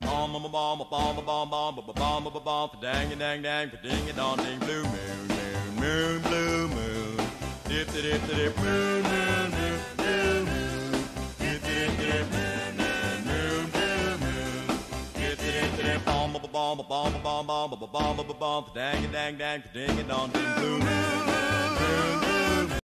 Bomb, bomb, bomb, bomb, bomb, bomb, bomb, bomb, bomb, bomb, dang, dang, dang, ding, dong, ding, blue moon, moon, moon, blue moon. Dip, dip, dip, moon, moon, moon, blue moon. Dip, dip, dip, moon, moon, moon, blue moon. Dip, dip, dip, bomb, bomb, bomb, bomb, bomb, bomb, bomb, bomb, bomb, dang, dang, dang, ding, dong, ding, blue moon, moon, moon